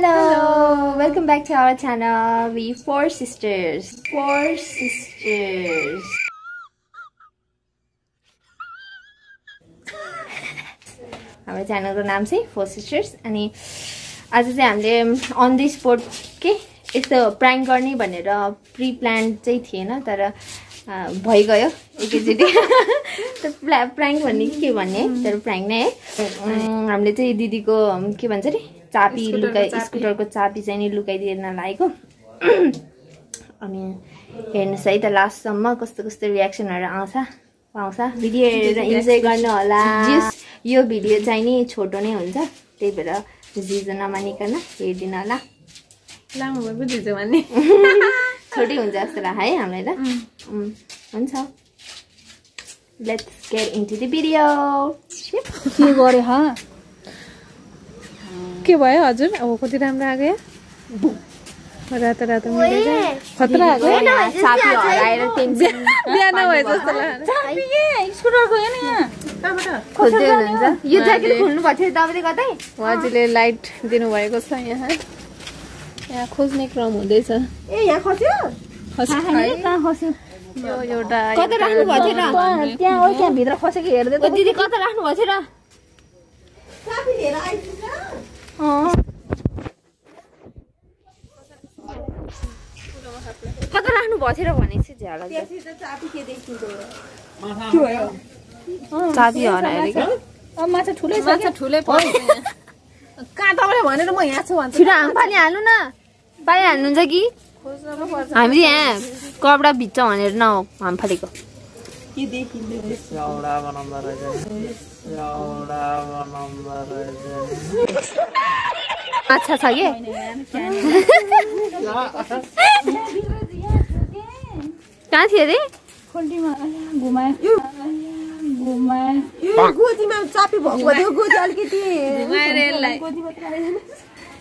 Hello, welcome back to our channel. We four sisters. Four sisters. हाम्रो च्यानलको नाम चाहिँ four sisters अनि आज चाहिँ हामीले अन द स्पोट के यस्तो प्राङ्क गर्ने भनेर प्रि प्लान चाहिँ थिएन तर अ, भइगयो एकैचोटि प्ला प्राङ्क भन्ने कि भन्ने तर प्राङ्क नै है हामीले चाहिँ दिदीको के भन्छ अरे चाबी लुकाइ स्कुटरको चाबी चाहिँ नि लुकाइदिएर लागेको। अनि हेर्नुहोस् है त लास्टसम्म कस्तो कस्तो रियाक्सनहरू आउँछ पाउँछ। भिडियो हेरेर इन्जोय गर्नु होला। यो भिडियो चाहिँ नि छोटो नै हुन्छ त्यही भएर जिजो नमानिकन हेरिदिनु होला। लामो भए पो दिन्छ भन्ने छोटै हुन्छ जस्तो लाग्छ है हामीलाई त। हुन्छ। Let's get into the video के गरे ह? के भयो हजुर? अब कति राम्रो आएको या रातो रातो खतरा आएको बिहान जस्तो यहाँ। यो ज्याकेट खोल्नु भएको थियो तपाईँले कतै हजुरले लाइट दिनुभएको छ यहाँ। यहाँ खोज्ने क्रम हुँदैछ। ए यहाँ खस्यो खस यो एउटा कतै राख्नु भएको थियो र त्यहाँ हो त्यहाँ भित्र खसेको हेर्दै ओ दिदी कता राख्नु भएको थियो र कता राख्नु भएको थियो र भनेको चाहिँ झ्याला चाबी के हराएर क्या? अब माछा ठुलै माछा ठुलै पर्छ कहाँ तपाईँले भनेर म यहाँ छु भन्छ। छिटो हामफाली हाल्नु न। पाइहाल्नुहुन्छ कि? खोज्न पो पर्छ। हामी यहाँ कपडा भिज्छ भनेर न हामफालेको के देखिँदो माछा छ कि कहाँ थियो अरे गोजीमा चाबी भएको थियो गोजी अलिकति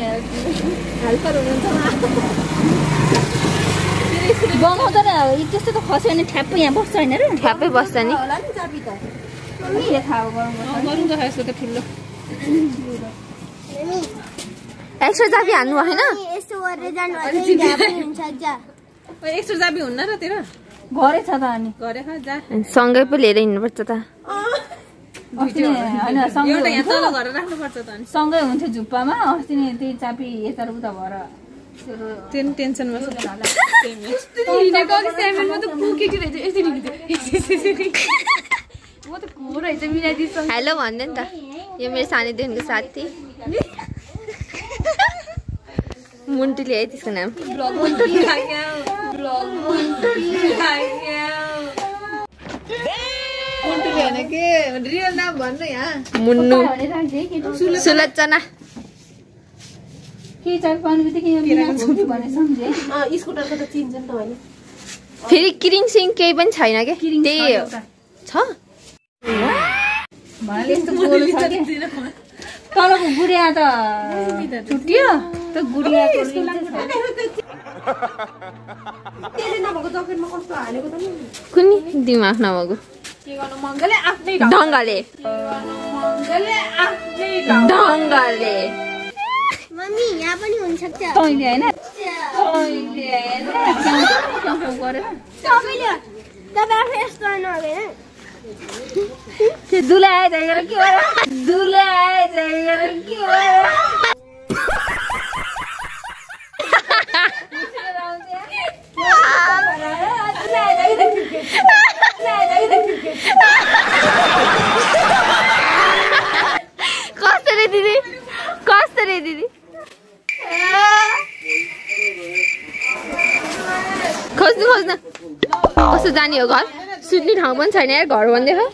हेल्प गर्दै हुनुहुन्छ हेल्पर हुनुहुन्छ बनाउँदा र त्यस्तो त खस्यो भने ठ्याप्पै यहाँ बस्छ होइन र ठ्याप्पै बस्छ नि होला नि चाबी त के थाहा हो गरौँ त यसो त ठुलो एक्स्ट्रा चाबी हान्नु भएन यस्तो गरेर जानु अझै झ्यापै हुन्छ जा एक्स्ट्रा चाबी हुन्न र तेरो घरै छ त अनि घरै खा जा सँगै पो लिएर हिँड्नुपर्छ त सँगै हुन्थ्यो घर राख्नुपर्छ त अनि सँगै हुन्थ्यो झुप्पामा अस्ति नै त्यही चापी यता उता भएर त्यो टेन्सनमा हेलो भन्दै नि त यो मेरो सानैदेखिको साथी मुन्टुले है त्यसको नाम रियल नाम भन्नु यहाँ मुन्नु सुलोचना के चाल पाउनु बित्तिकै भने सम्झे अँ, स्कुटरको त चिन्छ नि त होइन फेरि किरिङ सिङ केही पनि छैन क्या त्यही हो छ कि तलको गुडिया त छुट्टियो त नि कुनै दिमाग नभएको मङ्गलले आफ्नै ढङ्गले ढङ्गले मम्मी यहाँ पनि तैँले तैँले तपाईँ आफै यस्तो दुले आए के दुले आए के कस्तो रे दिदी कस्तो रे दिदी खोज्नु खोज्नु कस्तो जाने हो घर सुत्ने ठाउँ पनि छैन यार घर भन्दै हो।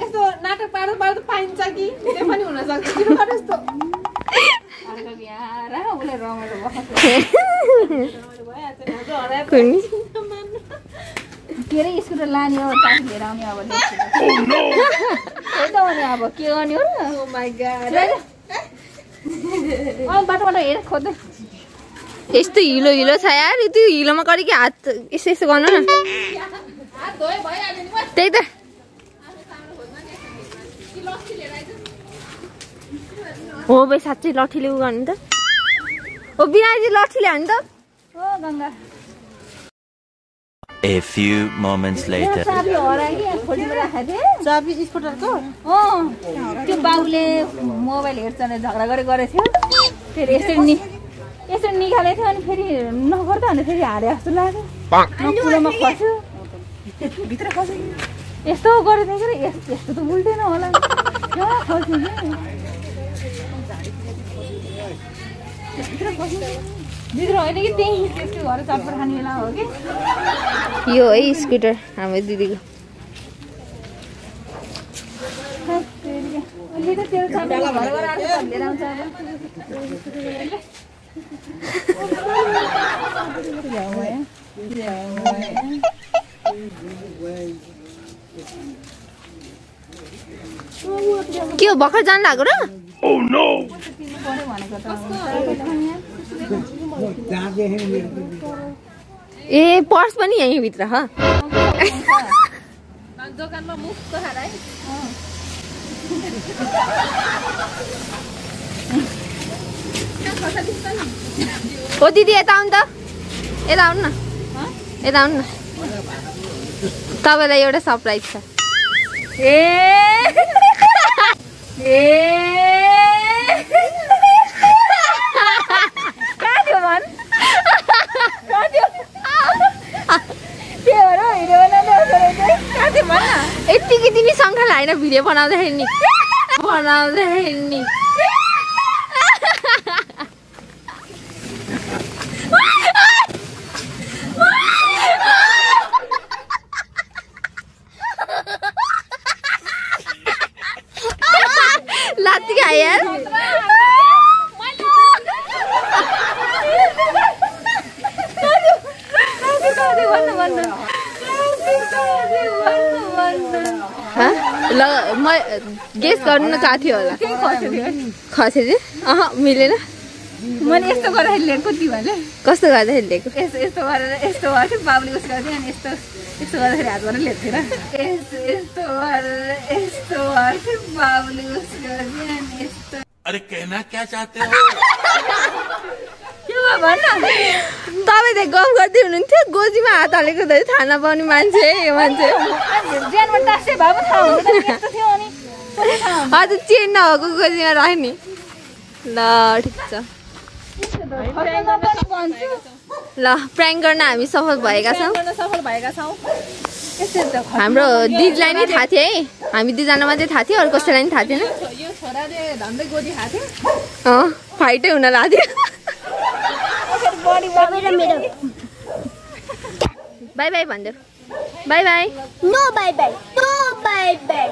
यस्तो नाटक पार्दा पार्दा पाइन्छ कि त्यो पनि के अरे स्कुटर लाने हो चास लिएर आउने अब अब के गर्ने हो र? अँ, बाटो बाटो हेर खोज्दै। यस्तो हिलो हिलो छ यार त्यो हिलोमा गरिकि हात यसो यसो गर्नु न। त्यही त। हो भाइ साँच्चै लट्ठीले उ गर्नु त। हो बिनाजी लट्ठीले हान्नु त। ओ Ganga. A few moments later. चाबी कि स्कुटरको? अँ त्यो बाबुले मोबाइल हेर्छ भने झगडा गरे गरेको थियो। फेरि यसरी नि यसरी निकालेको थियो अनि फेरि नगर्दा अनि फेरि हारे जस्तो लाग्यो। खस्यो। भित्र खस्यो यस्तो गरेको थियो कि यस्तो त उल्टेन होला। कहाँ खस्यो भित्र खस्यो भित्र होइन कि त्यहीँ त्यसको घर चटपट खाने बेला हो कि? यो है स्कुटर हाम्रो दिदीको। त तेल लिएर आउँछ के हो भर्खर जानु लाग्यो र भनेको त ए पर्स पनि यहीँभित्र ह दोकानमा खाएर है दिदी यता आउनु त। यता आउनु न। यता आउनु न। तपाईँलाई एउटा सरप्राइज छ। ए। ए। कहाँ थियो भन्? कहाँ थियो? के हो र भिडियो बनाउँदै कहाँ थियो भन् न? यत्तिकै तिमी सङ्ख्यालाई होइन भिडियो बनाउँदाखेरि नि बनाउँदाखेरि नि लात्ती खायो यार हँ? ल म गेस गर्नु न कहाँ थियो होला। केही खस्यो थियो खसे चाहिँ अह मिलेन। मैले यस्तो गर्दाखेरि लिएको कति भने कस्तो गर्दाखेरि लिएको यस्तो यस्तो गरेर यस्तो गर्थ्यो बाबुले उस गर्थ्यो अनि यस्तो यस्तो गर्दाखेरि हातबाट लिएको थिएँ र। यस्तो यस्तो गरेर यस्तो गर्थ्यो बाबुले उस गर्थ्यो अनि यस्तो अरे कहना क्या चाहते हो? तपाईँ त गफ गर्दै हुनुहुन्थ्यो गोजीमा हात हालेको त थाहा नपाउने मान्छे यो मान्छे। हजुर चेन नभएको गोजीमा राख्ने। ल ठिक छ। ल प्राङ्क गर्न हामी सफल भएका छौँ। हाम्रो दिदीलाई नै थाहा थियो है। हामी दुईजना मात्रै थाहा थियो अरू कसैलाई पनि थाहा थिएन। फाइटै हुन लाग्थ्यो बाई बाई भनिदेऊ bye bye no bye bye no bye bye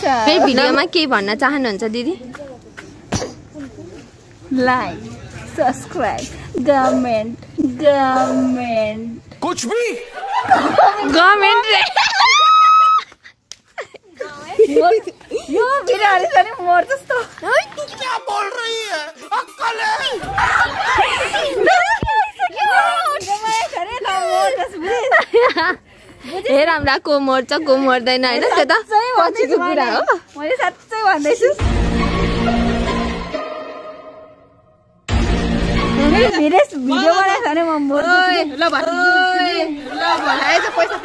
फेरि भिडियोमा केही भन्न चाहनुहुन्छ दिदी? लाइक सब्सक्राइब गभर्मेन्ट गभर्मेन्ट कुछ भी। गभर्मेन्ट यो भिडियो हालिन्छ नि मोर जस्तो। क्या बोल रही है? अक्कल है। हेर हाम्रा को मर्छ को मर्दैन होइन त्यो त पछिको कुरा हो। मैले साँच्चै भन्दैछु। भिडियो भिडियो बनाएको छ भने म मर्छु ल ल पैसा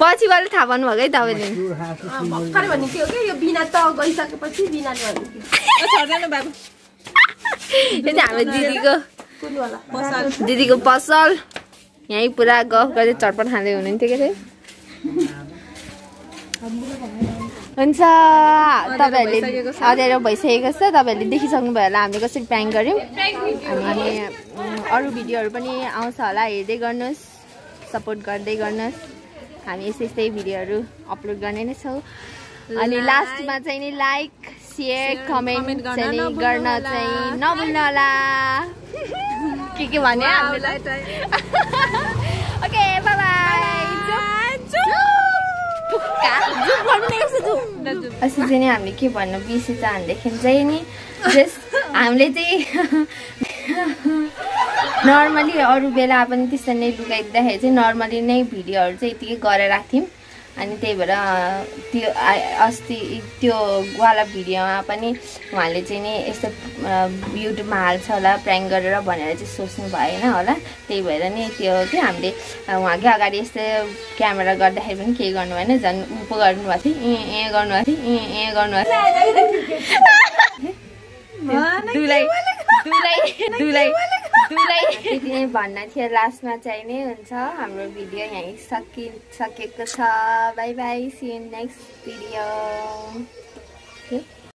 पनि थाहा पाउनुभएको है तपाईँले भर्खरै भनेको थियो कि यो बिना त गइसकेपछि बिनाले भनेको थियो छर्दैन बाबु। यो चाहिँ हाम्रो दिदीको पसल। दिदीको पसल। यहीँ पुरा गफ गर्दै चटपट खाँदै हुनुहुन्थ्यो के अरे हुन्छ तपाईँहरूले अँध्यारो भइसकेको छ। तपाईँहरूले देखिसक्नु भयो होला हामीले कसरी प्याङ गऱ्यौँ। अनि अरू भिडियोहरू पनि आउँछ होला हेर्दै गर्नुहोस् सपोर्ट गर्दै गर्नुहोस्। हामी यस्तै यस्तै भिडियोहरू अपलोड गर्ने नै छौँ। अनि लास्टमा चाहिँ नि लाइक सेयर कमेन्ट चाहिँ गर्न चाहिँ नभुल्नु होला के के भन्यो हामीलाई? ओके अस्ति चाहिँ नि हामीले के भन्नु बिर्सेछ भनेदेखि चाहिँ नि जस्ट हामीले चाहिँ नर्मली अरू बेला पनि त्यसरी नै लुगाइदिँदाखेरि चाहिँ नर्मली नै भिडियोहरू चाहिँ यतिकै गरेर राख्थ्यौँ। अनि त्यही भएर त्यो अस्ति त्यो वाला भिडियोमा पनि उहाँले चाहिँ नि यस्तो युट्युबमा हाल्छ होला प्र्याङ्क गरेर भनेर चाहिँ सोच्नु भएन होला। त्यही भएर नि त्यो के हामीले उहाँकै अगाडि यस्तो क्यामेरा गर्दाखेरि पनि केही गर्नु भएन। झन् उ पो गर्नुभएको थियो। ए ए गर्नुभएको थियो। ए ए गर्नुभएको थियो। दुलाई दुलाई दुलाई दुलाई यति नै भन्न थियो लास्टमा चाहिँ नै हुन्छ। हाम्रो भिडियो यहीँ सकि सकेको छ bye bye see next video